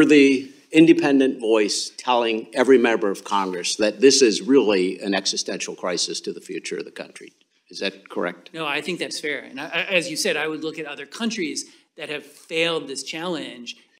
you're the independent voice telling every member of Congress that this is really an existential crisis to the future of the country. Is that correct? No, I think that's fair. And I, as you said, I would look at other countries that have failed this challenge